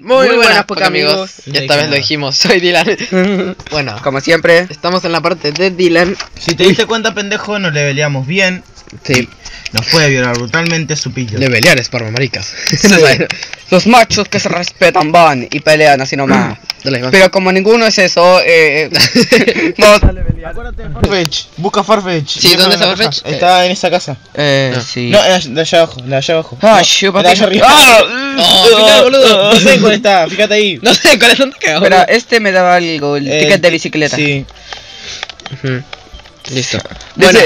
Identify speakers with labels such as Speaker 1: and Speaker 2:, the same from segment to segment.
Speaker 1: Muy,
Speaker 2: Muy
Speaker 1: buenas,
Speaker 2: buenas,
Speaker 1: poca amigos.
Speaker 2: amigos.
Speaker 1: Y esta vez lo dijimos, soy Dylan. bueno,
Speaker 2: Como siempre.
Speaker 1: estamos en la parte de Dylan.
Speaker 3: Si te diste cuenta, pendejo, nos leveleamos bien.
Speaker 1: Sí,
Speaker 3: Nos puede violar brutalmente su pillo.
Speaker 1: levelear es para maricas.
Speaker 2: Los machos que se respetan van y pelean así nomás. Pero como ninguno es eso, eh, vamos a levelear.
Speaker 3: Acuérdate de Farfetch. Busca Farfetch.
Speaker 1: Sí, ¿dónde está. Farfetch?
Speaker 3: Está en esa casa.
Speaker 2: Eh,
Speaker 1: No.
Speaker 2: sí.
Speaker 3: No, de allá abajo. La de allá abajo.
Speaker 2: Ah,
Speaker 3: No, de
Speaker 2: pica.
Speaker 3: arriba.
Speaker 2: Ah,
Speaker 1: Oh, fíjate, boludo.
Speaker 3: No sé cuál está, fíjate ahí.
Speaker 1: No sé cuál es donde cagado.
Speaker 2: Espera, este me daba algo, el
Speaker 3: Eh,
Speaker 2: ticket de bicicleta.
Speaker 3: Sí.
Speaker 1: Listo. Bueno,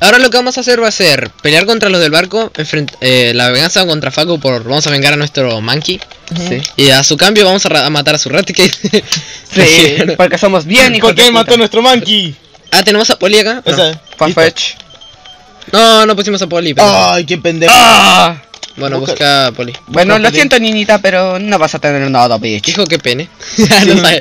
Speaker 1: ahora lo que vamos a hacer va a ser pelear contra los del barco, eh, la venganza contra Facu por vamos a vengar a nuestro monkey
Speaker 2: Sí.
Speaker 1: y a su cambio vamos a, matar a su Raticate.
Speaker 2: Sí, porque somos bien hijos
Speaker 3: ¿Por qué
Speaker 2: de
Speaker 3: mató a
Speaker 2: puta.
Speaker 3: nuestro monkey?
Speaker 1: ah, tenemos a Poli acá. No.
Speaker 2: Farfetch.
Speaker 1: No, no pusimos a Poli. pero-
Speaker 3: Ay, qué pendejo.
Speaker 2: Ah.
Speaker 1: Bueno,
Speaker 3: busca-
Speaker 1: busca a Poli.
Speaker 2: Bueno,
Speaker 3: Busca
Speaker 2: lo siento, niñita, pero no vas a tener nada, bitch.
Speaker 1: Dijo que pene.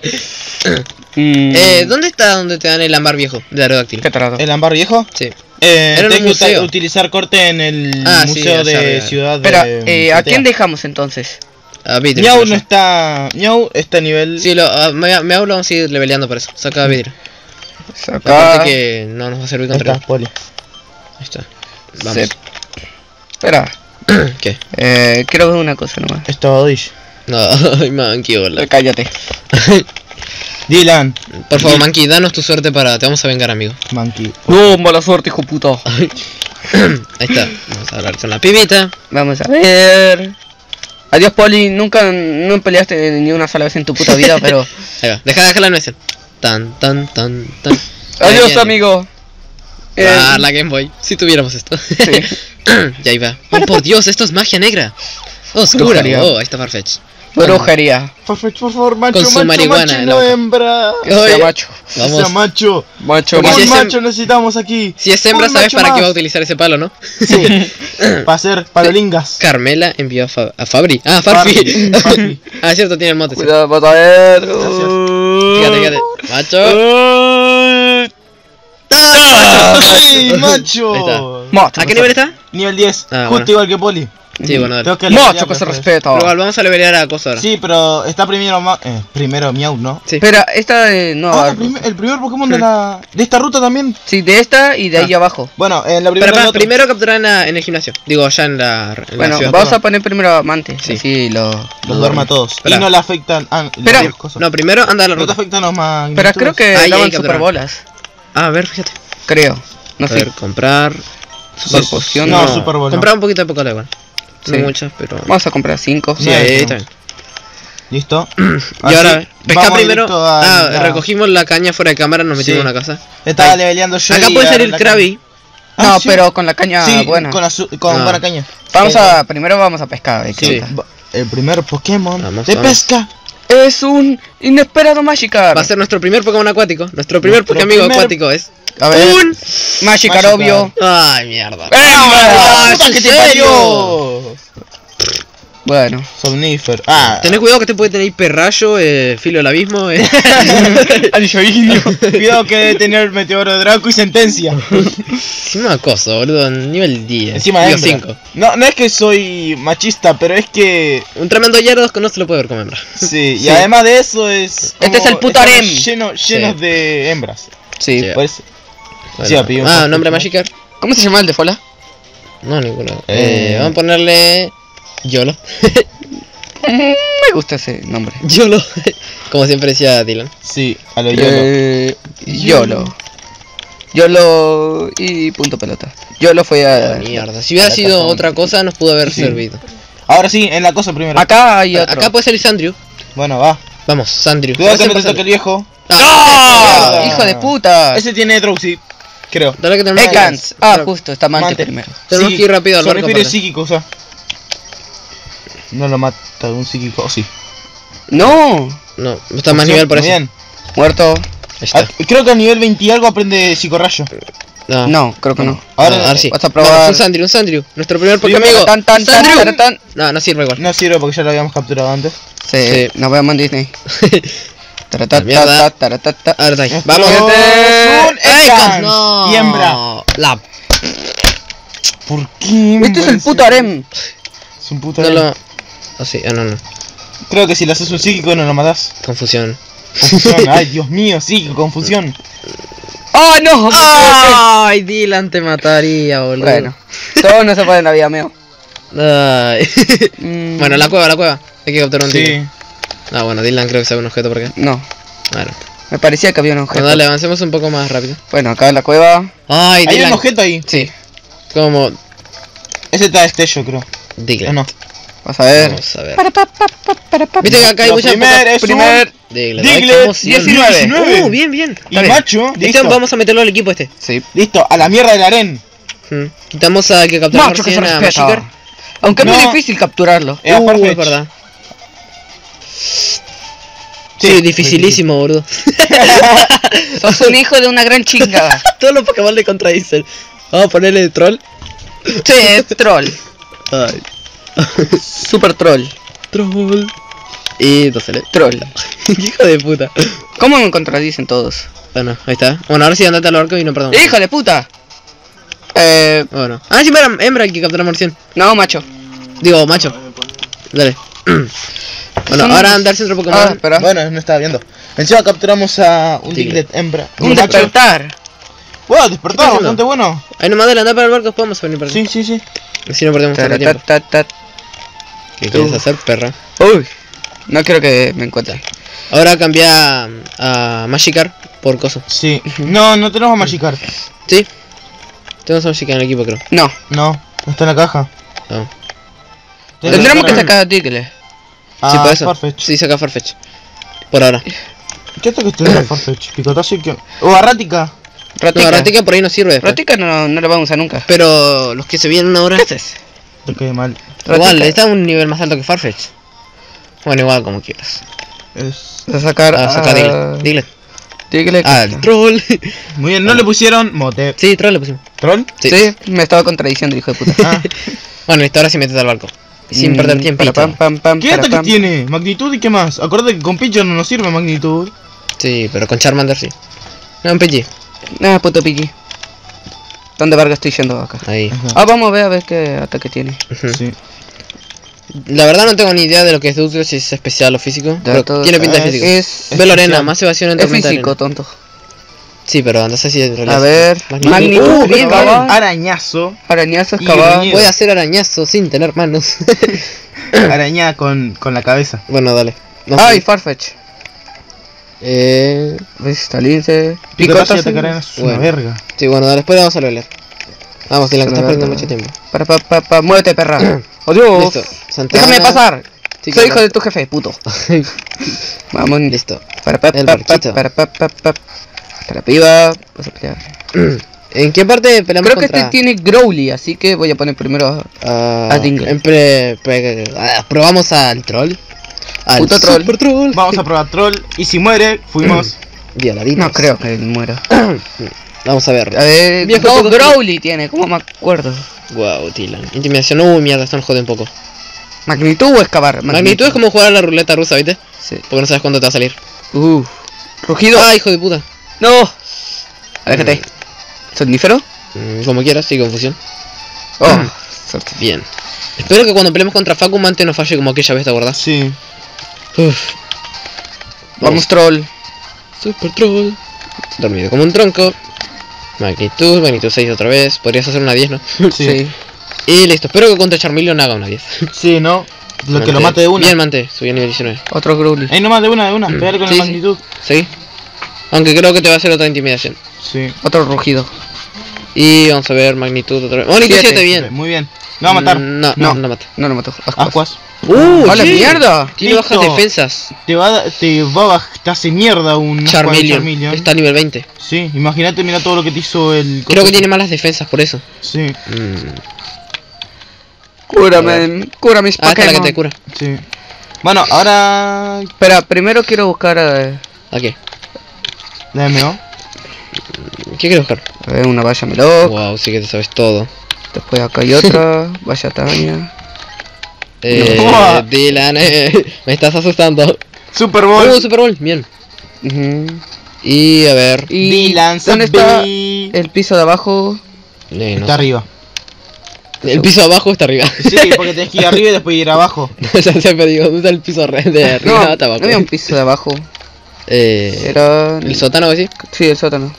Speaker 2: Mm,
Speaker 1: Eh, ¿dónde está donde te dan el ámbar viejo de Aerodáctil?
Speaker 2: ¿Qué trato?
Speaker 3: ¿El ámbar viejo?
Speaker 1: Sí.
Speaker 3: Eh,
Speaker 1: Era
Speaker 3: tengo que utilizar corte en el
Speaker 1: Ah, sí,
Speaker 3: museo
Speaker 1: allá
Speaker 3: de. Ciudad
Speaker 2: Espera,
Speaker 3: de
Speaker 2: eh, ¿a quién dejamos entonces?
Speaker 1: A Vidrio.
Speaker 3: Miau no está. Miau está a nivel.
Speaker 1: Sí, lo, a- me, me hablo, vamos a ir leveleando por eso. Saca a Vidrio.
Speaker 2: Acá.
Speaker 1: Aparte que no nos va a servir
Speaker 3: Ahí
Speaker 1: contra
Speaker 3: está,
Speaker 1: él.
Speaker 3: Poli.
Speaker 1: Ahí está. Vamos.
Speaker 2: Sí. Espera,
Speaker 1: ¿Qué?
Speaker 2: eh, quiero ver una cosa nomás.
Speaker 3: Estaba Dish.
Speaker 1: No, ay, hola.
Speaker 2: Eh, Cállate.
Speaker 3: Dylan.
Speaker 1: Por favor, Monkey, danos tu suerte para. Te vamos a vengar, amigo.
Speaker 3: Monkey.
Speaker 2: No, mala suerte, hijo puta.
Speaker 1: Ahí está. Vamos a hablar con la pibita.
Speaker 2: Vamos a ver. Adiós, Poli. Nunca no peleaste ni una sola vez en tu puta vida, pero.
Speaker 1: Ahí va. Deja, deja la nuez. Tan, tan, tan, tan.
Speaker 2: Adiós, amigo. Eh,
Speaker 1: Ah, la Game Boy. Si tuviéramos esto. ya iba. Oh, por Dios, esto es magia negra. Oscura.
Speaker 2: Brujería.
Speaker 1: Oh, ahí está Farfetch.
Speaker 2: brujería.
Speaker 3: Farfetch, por favor, macho,
Speaker 1: Con su
Speaker 3: macho,
Speaker 1: marihuana
Speaker 3: macho, y no hembra.
Speaker 2: Sea macho.
Speaker 3: Que sea
Speaker 1: Vamos.
Speaker 3: macho.
Speaker 2: Macho,
Speaker 1: Porque
Speaker 3: Un
Speaker 1: si es
Speaker 2: macho.
Speaker 1: hem-
Speaker 3: macho necesitamos aquí.
Speaker 1: Si es hembra,
Speaker 3: Un
Speaker 1: sabes
Speaker 3: macho
Speaker 1: para qué va a
Speaker 3: más.
Speaker 1: utilizar ese palo, ¿no?
Speaker 3: Sí. Para hacer palolingas.
Speaker 1: Carmela envió a, Fa- a Fabri. Ah, Farfi.
Speaker 3: Farfi,
Speaker 1: ah, cierto, tiene el mote. sí.
Speaker 2: Cuidado, vas a ver.
Speaker 1: Fíjate, fíjate. Macho.
Speaker 3: ¡Ay, macho!
Speaker 1: Ahí está.
Speaker 2: Macho,
Speaker 1: ¿A qué nivel está?
Speaker 3: Nivel 10.
Speaker 1: Ah,
Speaker 3: justo
Speaker 1: bueno.
Speaker 3: igual que Poli.
Speaker 1: Sí, bueno, dale.
Speaker 3: Tengo que levelear
Speaker 2: que se respeta.
Speaker 1: Pero igual, vamos a levelear a cosa ahora.
Speaker 3: Sí, pero está primero Ma- eh, primero Miau, ¿no?
Speaker 1: Sí.
Speaker 2: Espera, esta eh, no.
Speaker 3: Ah, el, primer, el primer Pokémon de la de esta ruta también.
Speaker 2: Sí, de esta y de ahí
Speaker 1: Ah.
Speaker 2: abajo.
Speaker 3: Bueno, en la
Speaker 1: Pero
Speaker 3: primera
Speaker 1: para,
Speaker 3: otro.
Speaker 1: primero capturar en, la- en el gimnasio. Digo, allá en la, en la
Speaker 2: Bueno,
Speaker 1: ciudad.
Speaker 2: vamos a poner primero a Mante.
Speaker 1: Sí.
Speaker 2: Sí, lo.
Speaker 3: los duerma a todos. Y no le afectan ah,
Speaker 2: Espera.
Speaker 3: las cosas.
Speaker 1: No, primero anda a la
Speaker 3: no te
Speaker 1: ruta.
Speaker 3: afectan los más.
Speaker 2: Pero creo que
Speaker 1: Ahí, ahí
Speaker 2: daban superbolas.
Speaker 1: Ah, a ver, fíjate.
Speaker 2: Creo. No
Speaker 1: a
Speaker 2: sé.
Speaker 1: ver, comprar.
Speaker 2: Super
Speaker 3: Sí,
Speaker 2: poción.
Speaker 3: no,
Speaker 2: No,
Speaker 3: Super Bowl, no.
Speaker 1: Comprar un poquito de Pokémon igual. No
Speaker 2: Sí.
Speaker 1: muchas, pero.
Speaker 2: Vamos a comprar 5.
Speaker 1: Sí, ahí está.
Speaker 3: Listo.
Speaker 1: Y ahora,
Speaker 3: Así,
Speaker 1: pescar primero.
Speaker 3: a
Speaker 1: Ah,
Speaker 3: la-
Speaker 1: recogimos la caña fuera de cámara, nos metimos
Speaker 3: Sí.
Speaker 1: en una casa.
Speaker 3: Estaba leveleando yo.
Speaker 1: Acá puede salir
Speaker 3: la
Speaker 1: Krabby.
Speaker 3: Ah,
Speaker 2: no,
Speaker 3: sí.
Speaker 2: pero con la caña
Speaker 3: Sí,
Speaker 2: buena.
Speaker 3: con, azu- con
Speaker 1: Ah.
Speaker 3: buena caña.
Speaker 2: Vamos a. Primero vamos a pescar. eh,
Speaker 1: Sí.
Speaker 3: El primer Pokémon
Speaker 1: Vamos,
Speaker 3: de
Speaker 1: vamos.
Speaker 3: pesca.
Speaker 2: Es un inesperado Magikarp.
Speaker 1: Va a ser nuestro primer Pokémon acuático. Nuestro primer
Speaker 3: Nuestro
Speaker 1: Pokémon
Speaker 3: primer-
Speaker 1: acuático es.
Speaker 2: A ver.
Speaker 1: Un.
Speaker 2: Magikarp,
Speaker 3: Magikarp.
Speaker 2: obvio.
Speaker 1: Ay, mierda. ¿es en
Speaker 3: ¿Qué te
Speaker 1: serio?
Speaker 2: Bueno.
Speaker 3: Somnífer. Ah,
Speaker 1: Tenés cuidado que te puede tener hiperrayo, eh, filo del abismo. Eh.
Speaker 3: cuidado que debe tener Meteoro de Draco y sentencia.
Speaker 1: Encima cosa, boludo. Nivel 10.
Speaker 3: Encima de
Speaker 1: Digo
Speaker 3: hembra.
Speaker 1: 5.
Speaker 3: No, no es que soy machista, pero es que.
Speaker 1: Un tremendo Gyarados que no se lo puede ver como hembra.
Speaker 3: Sí, y
Speaker 2: Sí.
Speaker 3: además de eso es.
Speaker 2: Este es el puto
Speaker 3: estamos
Speaker 2: harem.
Speaker 3: Lleno, llenos de hembras.
Speaker 2: Sí.
Speaker 1: Sí.
Speaker 3: Por eso-
Speaker 1: Bueno.
Speaker 3: Sí, apellido
Speaker 1: ah, nombre
Speaker 3: ¿no?
Speaker 1: Magikarp.
Speaker 2: ¿Cómo se llama el de Fola?
Speaker 1: No, ninguno.
Speaker 3: Eh.
Speaker 1: Eh, vamos a ponerle. Yolo.
Speaker 2: Me gusta ese nombre.
Speaker 1: Yolo. Como siempre decía Dylan.
Speaker 3: Sí, a lo YOLO.
Speaker 2: Eh, YOLO. YOLO y punto pelota. YOLO fue a.
Speaker 1: Mierda. Si hubiera sido otra cosa, nos pudo haber
Speaker 3: Sí.
Speaker 1: servido.
Speaker 3: Ahora sí, en la cosa primero.
Speaker 2: Acá hay otro.
Speaker 1: Acá puede salir Sandrew.
Speaker 3: Bueno, va.
Speaker 1: Vamos, Sandrew.
Speaker 3: Cuidado que no te toque el viejo.
Speaker 1: Ah.
Speaker 2: ¡Hijo de puta!
Speaker 3: Ese tiene Drowsy, creo.
Speaker 1: Dale que tenemos
Speaker 2: Ekans. Ah, justo, está Mante
Speaker 3: Mante.
Speaker 2: primero.
Speaker 1: Tenemos que ir rápido al barco
Speaker 3: refiere
Speaker 1: aparte.
Speaker 3: psíquico, o sea. No lo mata un psíquico, o sí.
Speaker 2: ¡No!
Speaker 1: No, está más nivel por eso.
Speaker 3: bien.
Speaker 2: Muerto.
Speaker 1: Está.
Speaker 3: Ah, creo que a nivel 20 y algo aprende psicorrayo.
Speaker 1: No.
Speaker 2: No, creo que no.
Speaker 3: Ahora,
Speaker 1: No, ahora sí.
Speaker 2: Vas a probar.
Speaker 1: un Sandrew, un Sandrew. Nuestro primer Pokémon amigo.
Speaker 2: Tan, tan, tan, tan, tan.
Speaker 1: No, no sirve igual.
Speaker 3: No sirve porque ya lo habíamos capturado antes.
Speaker 2: Sí,
Speaker 1: Sí.
Speaker 2: nos vemos en Disney.
Speaker 1: Ahora está ahí. Vamos.
Speaker 3: es un
Speaker 1: ¡Ay,
Speaker 3: Ekans.
Speaker 1: no!
Speaker 3: Y hembra.
Speaker 1: La.
Speaker 3: ¿Por qué?
Speaker 2: Este es el puto harem.
Speaker 3: Es un puto
Speaker 1: No
Speaker 3: harem.
Speaker 1: Lo. Ah, sí, ah, no, no.
Speaker 3: Creo que si le haces un psíquico no lo matás.
Speaker 1: Confusión.
Speaker 3: Confusión. Ay, Dios mío, psíquico, confusión.
Speaker 2: ¡Oh, no!
Speaker 1: Ay, Dylan te mataría, boludo.
Speaker 2: Bueno, todo no se puede en la vida, mío.
Speaker 1: Ay.
Speaker 2: Mm,
Speaker 1: bueno, la cueva, la cueva. Hay que capturar un
Speaker 3: Sí.
Speaker 1: tigre. Ah, bueno, Dylan creo que sabe un objeto por acá.
Speaker 2: No,
Speaker 1: Bueno,
Speaker 2: me parecía que había un objeto.
Speaker 1: bueno, dale, avancemos un poco más rápido.
Speaker 2: Bueno, acá en la cueva.
Speaker 1: Ay,
Speaker 3: Hay
Speaker 1: Dylan.
Speaker 3: un objeto ahí.
Speaker 2: Sí,
Speaker 1: Como
Speaker 3: Ese está destello, creo.
Speaker 1: Dylan.
Speaker 3: ¿O no?
Speaker 2: Vas a ver.
Speaker 1: Vamos a ver.
Speaker 2: Para, pa, pa, pa, para, pa.
Speaker 1: Viste que acá hay muchas
Speaker 3: primer
Speaker 1: pocas-
Speaker 3: es
Speaker 2: Primer.
Speaker 1: Diglett.
Speaker 3: Diglett,
Speaker 1: Ay, qué emoción.
Speaker 2: 19.
Speaker 3: 19.
Speaker 1: Uh, bien, bien.
Speaker 3: Y macho, listo.
Speaker 1: vamos a meterlo al equipo este.
Speaker 2: Sí.
Speaker 3: Listo, a la mierda del aren.
Speaker 1: Hmm. Quitamos a que capturamos
Speaker 2: Macho que
Speaker 1: a. Magikarp.
Speaker 2: Aunque es muy difícil capturarlo.
Speaker 1: Uh, es verdad.
Speaker 3: Sí,
Speaker 1: Sí, dificilísimo, boludo.
Speaker 2: Sos un hijo de una gran chingada.
Speaker 1: Todos los Pokémon le contradicen. Vamos a ponerle troll.
Speaker 2: Sí, es troll.
Speaker 1: Ay.
Speaker 2: Super troll.
Speaker 1: troll. Y no se le.
Speaker 2: Troll.
Speaker 1: Hijo de puta.
Speaker 2: ¿Cómo me contradicen todos?
Speaker 1: Bueno, ahí está. Bueno, ahora sí andate al barco y no perdón.
Speaker 2: ¡Hijo de puta! Eh.
Speaker 1: Bueno. Ah, sí, era hembra el que capturamos recién.
Speaker 2: No, macho.
Speaker 1: Digo, macho. Dale. bueno,
Speaker 2: Son-
Speaker 1: ahora andar centro Pokémon.
Speaker 2: Ah, espera.
Speaker 3: Bueno, no estaba viendo. Encima capturamos a un
Speaker 1: Diglett.
Speaker 3: Hembra.
Speaker 2: un despertar.
Speaker 3: Wow,
Speaker 1: ¿Qué
Speaker 3: despertar, bastante bueno.
Speaker 1: Ahí nomás dale, andar para el barco, a venir para
Speaker 3: Sí, sí, sí.
Speaker 1: Así no perdemos tanto tiempo. ¿Qué quieres hacer, perra?
Speaker 2: Uy. No quiero que me encuentre.
Speaker 1: Ahora cambia a Magikarp por coso.
Speaker 3: Sí. No, no tenemos a Magikarp.
Speaker 1: Sí. Tenemos a Magikarp en el equipo, creo.
Speaker 2: No.
Speaker 3: No, no está en la caja.
Speaker 1: No.
Speaker 2: Tendremos que
Speaker 3: sacar
Speaker 2: a Diglett.
Speaker 3: a
Speaker 1: sí, por eso.
Speaker 3: Farfetch.
Speaker 1: Sí, saca Farfetch. Por ahora.
Speaker 3: ¿Qué otro que estoy a Farfetch? Picotazo y que. ¡Oh, a Ratica!
Speaker 1: No,
Speaker 2: Ratica.
Speaker 1: Por ahí no sirve después.
Speaker 2: Ratica no, no lo vamos a usar nunca.
Speaker 1: Pero los que se vienen ahora.
Speaker 2: ¿Qué haces?
Speaker 3: Te quedé mal.
Speaker 1: Igual,
Speaker 2: Ratica.
Speaker 1: está a un nivel más alto que Farfetch. Bueno, igual como quieras.
Speaker 3: Es...
Speaker 2: Vas a sacar a...
Speaker 1: Diglett. Diglett.
Speaker 2: Diglett.
Speaker 1: Ah, el troll.
Speaker 3: Muy bien, no le pusieron mote.
Speaker 1: sí, troll le pusimos.
Speaker 3: ¿Troll?
Speaker 1: Sí.
Speaker 2: Sí. me estaba contradiciendo hijo de puta.
Speaker 3: Ah.
Speaker 1: Bueno, listo, ahora sí metes al barco. Sin
Speaker 2: Mm,
Speaker 1: perder tiempo.
Speaker 2: para pam, pam, pam,
Speaker 3: ¿Qué
Speaker 2: para
Speaker 3: ataque
Speaker 2: pam.
Speaker 3: tiene? Magnitud y qué más. Acuérdate que con Picho no nos sirve magnitud.
Speaker 1: Sí, pero con Charmander sí. No, en PG.
Speaker 2: Ah, puto Piki. ¿Dónde verga estoy yendo acá?
Speaker 1: Ahí.
Speaker 3: Ajá.
Speaker 2: Ah, vamos a ver a ver qué ataque tiene.
Speaker 3: Sí.
Speaker 1: La verdad no tengo ni idea de lo que es Ductio, si es especial o físico. Pero tiene pinta de
Speaker 3: es-
Speaker 1: físico.
Speaker 2: Es,
Speaker 3: Es
Speaker 1: Ve Lorena,
Speaker 3: especial.
Speaker 1: más evasión en
Speaker 2: es físico,
Speaker 1: arena.
Speaker 2: tonto.
Speaker 1: Sí, pero andas así de realidad.
Speaker 2: A ver,
Speaker 1: Magnitud. Uh,
Speaker 2: bien,
Speaker 1: bien,
Speaker 2: cabrón.
Speaker 3: Arañazo.
Speaker 2: Arañazo, excavado.
Speaker 1: Voy a hacer arañazo sin tener manos.
Speaker 3: Araña con, con la cabeza.
Speaker 1: bueno, dale. No sé.
Speaker 2: Ay, Farfetch.
Speaker 1: Eh,
Speaker 2: Resista lince.
Speaker 3: Atacar es una
Speaker 1: Bueno.
Speaker 3: verga.
Speaker 1: sí, bueno, después vamos a leer. Vamos, Dylan, que estás perdiendo mucho tiempo.
Speaker 2: Para, pa, pa, pa, muévete, perra. ¡Oh, Dios!
Speaker 1: Listo. Santana.
Speaker 2: Déjame pasar.
Speaker 1: Sí,
Speaker 2: Soy
Speaker 1: claro.
Speaker 2: hijo de tu jefe, puto. Vamos.
Speaker 1: Listo.
Speaker 2: Para, pa,
Speaker 1: El
Speaker 2: pa, pa,
Speaker 1: barquito.
Speaker 2: para, pa, pa, pa. Para piba. Vas a pelear.
Speaker 1: ¿En qué parte peleamos
Speaker 2: Creo que
Speaker 1: contra...
Speaker 2: este tiene Growly, así que voy a poner primero.
Speaker 1: Ah,
Speaker 2: a
Speaker 1: en pre- pre- ah, probamos al troll. Al
Speaker 2: Puto troll.
Speaker 1: super troll.
Speaker 3: Vamos a probar troll. Y si muere, fuimos.
Speaker 1: Violaditos.
Speaker 2: No creo que muera.
Speaker 1: Vamos a ver.
Speaker 2: A ver,
Speaker 1: Viejo puto-
Speaker 2: Growly tiene, ¿cómo me acuerdo?
Speaker 1: Wow, Dylan. Intimidación. Uy, mierda, esto nos jode un poco.
Speaker 2: Magnitud o excavar.
Speaker 1: Magnitud es como jugar a la ruleta rusa, ¿viste?
Speaker 2: Sí.
Speaker 1: Porque no sabes cuándo te va a salir.
Speaker 2: Uh. Rugido.
Speaker 1: Ah, hijo de puta.
Speaker 2: No. Aléjate. ¿Somnífero?
Speaker 1: Mm, como quieras, sí, confusión.
Speaker 2: Oh. suerte.
Speaker 1: Bien. Espero que cuando peleemos contra Facu Mante no falle como aquella vez, ¿te acordás?
Speaker 3: Sí.
Speaker 1: Uf.
Speaker 2: Vamos, troll.
Speaker 1: Super troll. Dormido como un tronco. Magnitud, magnitud 6 otra vez. Podrías hacer una 10, ¿no?
Speaker 3: Sí.
Speaker 1: Y listo. Espero que contra Charmeleon haga una 10.
Speaker 3: Sí, ¿no? Lo que lo mate de una.
Speaker 1: Bien, Mante. Subí a nivel 19.
Speaker 2: Otro Growly.
Speaker 3: Ahí nomás de una, de una. Pégale con
Speaker 1: Sí,
Speaker 3: la magnitud.
Speaker 1: ¿Sí? Aunque creo que te va a hacer otra intimidación.
Speaker 3: Sí.
Speaker 2: Otro rugido.
Speaker 1: Y vamos a ver magnitud otra vez. Magnitud
Speaker 2: Siete.
Speaker 1: 7, bien.
Speaker 3: Muy bien. No va a matar.
Speaker 1: Mm, No,
Speaker 2: No.
Speaker 1: no, no mata.
Speaker 2: No lo mató.
Speaker 3: Ascuas.
Speaker 1: ¡Uh!
Speaker 2: ¡A la
Speaker 1: sí.
Speaker 2: mierda!
Speaker 1: Tiene
Speaker 3: Listo.
Speaker 1: bajas defensas.
Speaker 3: Te va, te va a bajar, te hace mierda un
Speaker 1: Charmeleon.
Speaker 3: Charmeleon.
Speaker 1: Está a nivel 20.
Speaker 3: Sí, imagínate, mira todo lo que te hizo el.
Speaker 1: Creo que tiene malas defensas por eso.
Speaker 3: Sí,
Speaker 1: Mm.
Speaker 2: Cúrame, cura mis
Speaker 1: Ah, esta la que te cura.
Speaker 3: sí. Bueno, ahora.
Speaker 2: Espera, primero quiero buscar a,
Speaker 1: ¿A qué?
Speaker 3: La MO.
Speaker 1: ¿Qué quieres buscar?
Speaker 2: ver, una valla Meloc.
Speaker 1: Wow, sí que te sabes todo.
Speaker 2: Después acá hay otra. Valla Tania.
Speaker 1: Eh,
Speaker 3: No.
Speaker 1: Dylan, eh, me estás asustando.
Speaker 3: Super Bowl.
Speaker 1: Uh, Super Bowl, bien. Y a ver.
Speaker 2: Y
Speaker 3: Dylan
Speaker 2: ¿dónde está el piso de abajo?
Speaker 1: Eh, no
Speaker 3: Está
Speaker 1: sé.
Speaker 3: arriba.
Speaker 1: El piso abajo está arriba.
Speaker 3: Sí, porque tenés que ir arriba y después ir abajo.
Speaker 1: ya siempre digo, ¿dónde está el piso de
Speaker 2: No,
Speaker 1: arriba
Speaker 2: no
Speaker 1: hasta abajo?
Speaker 2: había un piso de abajo.
Speaker 1: Eh,
Speaker 2: Era.
Speaker 1: ¿El sótano, sí?
Speaker 2: Sí, el sótano.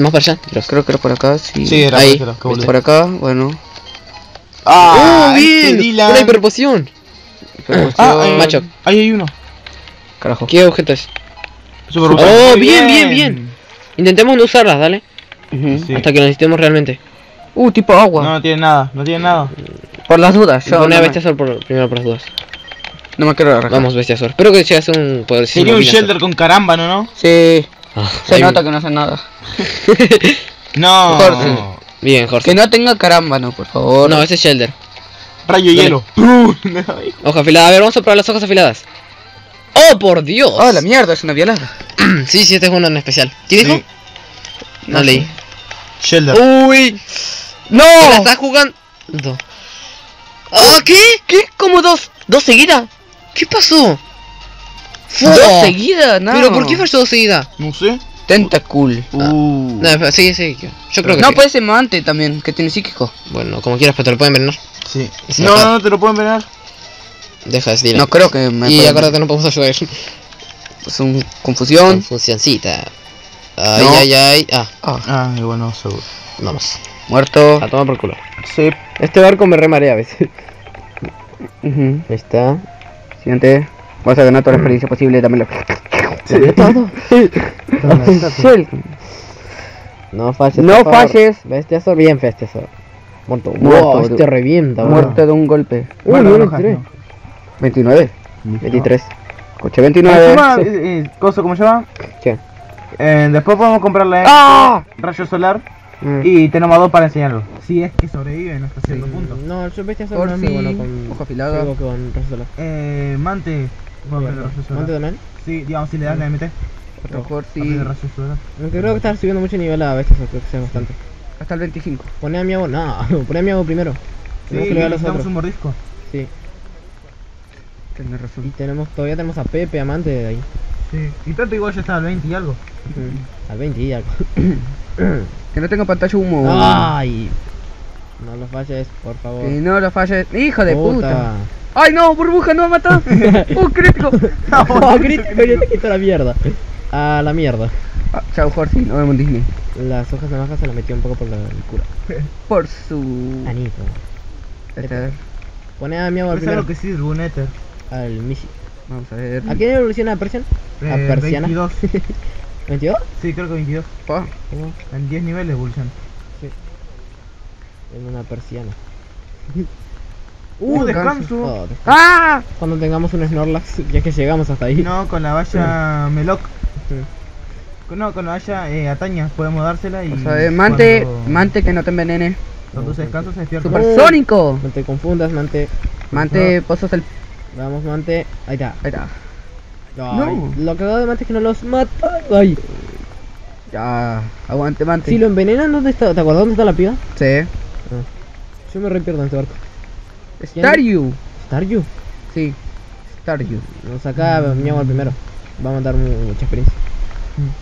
Speaker 1: Más para allá.
Speaker 2: Creo que era por acá, sí.
Speaker 3: Sí, era
Speaker 1: Ahí,
Speaker 3: boludo.
Speaker 2: Por acá, bueno.
Speaker 3: Ah,
Speaker 1: ¡Oh, bien!
Speaker 3: este Dylan.
Speaker 1: Una hiperpoción.
Speaker 3: Ah, eh,
Speaker 1: Macho.
Speaker 3: Ahí hay uno.
Speaker 2: Carajo.
Speaker 1: ¿Qué objeto es?
Speaker 3: Super
Speaker 1: Oh, bien, bien, bien. Intentemos no usarlas, dale.
Speaker 3: Sí.
Speaker 1: Hasta que lo necesitemos realmente.
Speaker 2: Uh, tipo agua.
Speaker 3: No, no tiene nada, no tiene nada.
Speaker 2: Por las dudas, yo
Speaker 1: Pone
Speaker 2: no,
Speaker 1: a
Speaker 2: me,
Speaker 1: Bestia Sword por, primero por las dudas.
Speaker 2: no me quiero arrancar.
Speaker 1: Vamos, Bestia Sword. Espero que llegue a ser un poder
Speaker 3: Sería un shelter con carámbano, ¿no?
Speaker 2: Sí,
Speaker 1: Ah,
Speaker 2: se
Speaker 1: ahí-
Speaker 2: nota que no hace nada.
Speaker 3: No.
Speaker 2: Sí.
Speaker 1: Bien, Jorge.
Speaker 2: Que no tenga carámbano, por favor.
Speaker 1: No, ese es Shelter.
Speaker 3: Rayo
Speaker 1: Dale.
Speaker 3: hielo.
Speaker 1: Hoja afilada. A ver, vamos a probar las hojas afiladas. ¡Oh, por Dios!
Speaker 2: Ah, la mierda, es una violada.
Speaker 1: sí, sí, este es uno en especial. ¿Quién dijo?
Speaker 3: Sí.
Speaker 1: No,
Speaker 2: No
Speaker 1: leí.
Speaker 3: Shelter.
Speaker 1: ¡Uy!
Speaker 2: ¡No!
Speaker 1: ¡Se la está jugando! ¿Ah, qué?
Speaker 2: ¿Qué? ¿Cómo dos? ¿Dos seguidas?
Speaker 1: ¿Qué pasó?
Speaker 2: ¿Dos
Speaker 1: ¡Fua!
Speaker 2: seguidas? No.
Speaker 1: ¿Pero por qué falló dos seguidas?
Speaker 3: No sé.
Speaker 2: Tentacool.
Speaker 3: Uh.
Speaker 1: No, espera, sí, sí. Yo creo que
Speaker 2: No,
Speaker 1: sí.
Speaker 2: puede ser Mante también, que tiene psíquico.
Speaker 1: Bueno, como quieras, pero te lo pueden envenenar.
Speaker 3: Sí. No, no, no te lo pueden venar.
Speaker 1: Deja de decir.
Speaker 2: No creo que me
Speaker 1: Y acuérdate, no podemos ayudar.
Speaker 2: Es un confusión.
Speaker 1: Confusioncita. Ay,
Speaker 2: No.
Speaker 1: ay, ay. Ah,
Speaker 2: Ah,
Speaker 3: Ah, bueno, seguro.
Speaker 1: vamos.
Speaker 2: muerto.
Speaker 1: A tomar por culo.
Speaker 3: Sí.
Speaker 1: Este barco me remarea a veces. Ahí está.
Speaker 2: Siguiente. Vas a ganar toda la experiencia posible, dámelo.
Speaker 1: todo.
Speaker 2: Shell.
Speaker 1: No falles.
Speaker 2: No falles.
Speaker 1: Bestia Sword, bien Bestia Sword. Muerto.
Speaker 2: Muerto,
Speaker 1: Wow, este revienta, bro.
Speaker 2: Muerte de un golpe.
Speaker 1: Uy,
Speaker 3: Bueno,
Speaker 1: no,
Speaker 3: no,
Speaker 1: 23.
Speaker 3: no.
Speaker 2: 29.
Speaker 1: 23.
Speaker 2: Coche
Speaker 3: ¿Cómo
Speaker 2: 29.
Speaker 3: se llama? Eh, eh, cosa, ¿Cómo se llama?
Speaker 1: ¿Qué?
Speaker 3: Eh, después podemos comprarle
Speaker 2: ¡Ah!
Speaker 3: rayo solar
Speaker 2: Mm.
Speaker 3: y tenemos dos para enseñarlo. Si es que sobreviven hasta cierto punto.
Speaker 1: No, yo Bestia no bueno con.
Speaker 2: ojo afilado.
Speaker 1: con Rayo Solar.
Speaker 3: Eh, Mante.
Speaker 1: ¿Monte también?
Speaker 3: Sí, digamos, si le das la MT.
Speaker 2: Por
Speaker 3: rayo solar.
Speaker 1: Aunque creo que estás subiendo mucho nivel a Sword, creo que sea bastante.
Speaker 2: Hasta el 25.
Speaker 1: Poné a mi agua, no, poné a mi agua primero.
Speaker 3: Sí,
Speaker 1: Tenemos que le dar a los otros.
Speaker 3: un mordisco.
Speaker 1: Sí.
Speaker 2: Tienes
Speaker 1: Y
Speaker 2: razón.
Speaker 1: tenemos, todavía tenemos a Pepe, amante de ahí.
Speaker 3: Sí. Y Pepe igual ya está al 20 y algo.
Speaker 1: Al 20 y algo.
Speaker 2: Que no tenga pantalla humo.
Speaker 1: Ay. No lo falles, por favor.
Speaker 2: Que no lo falles. ¡Hijo de puta! ¡Ay no! ¡Burbuja no me mató! ¡Uh, crítico!
Speaker 1: Oh, crítico, ya te quito la mierda. A la mierda.
Speaker 2: Ah, chao, Jorge. Nos vemos en Disney.
Speaker 1: Las hojas navajas se las metió un poco por la culo.
Speaker 2: Por su.
Speaker 1: Anito.
Speaker 2: Este,
Speaker 1: Poné a mi primero.
Speaker 3: algo que sí, Runeter.
Speaker 1: Al Mishi.
Speaker 2: Vamos a ver.
Speaker 1: ¿A quién evoluciona a Persian? ¿A
Speaker 3: Eh,
Speaker 1: Persiana?
Speaker 3: 22.
Speaker 1: ¿22?
Speaker 3: Sí, creo que 22.
Speaker 2: Pa.
Speaker 3: En 10 niveles evolución.
Speaker 1: En una persiana.
Speaker 3: Uh,
Speaker 2: descanso.
Speaker 3: descanso.
Speaker 1: Oh, descanso.
Speaker 2: ¡Ah!
Speaker 1: Cuando tengamos un Snorlax, ya que llegamos hasta ahí.
Speaker 3: No, con la valla Meloc. No, con la valla eh, Ataña podemos dársela y.
Speaker 2: Vamos a ver. Mante,
Speaker 3: cuando-
Speaker 2: Mante que no te envenene.
Speaker 3: Cuando se descansa se despierta.
Speaker 2: ¡Supersónico!
Speaker 1: No te confundas, Mante.
Speaker 2: Mante, vos sos el.
Speaker 1: Vamos, Mante. Ahí está.
Speaker 2: Ahí está. No.
Speaker 1: Lo cagado de Mante es que no los mata. Ay.
Speaker 2: Ya. Aguante, Mante.
Speaker 1: Si lo envenenan, ¿dónde está? ¿Te acuerdas dónde está la piba?
Speaker 2: Sí.
Speaker 1: Yo me re pierdo en este barco.
Speaker 2: Staryu.
Speaker 1: Staryu.
Speaker 2: Sí. Staryu.
Speaker 1: Nos saca mi agua primero. Va a mandar mu- mucha experiencia.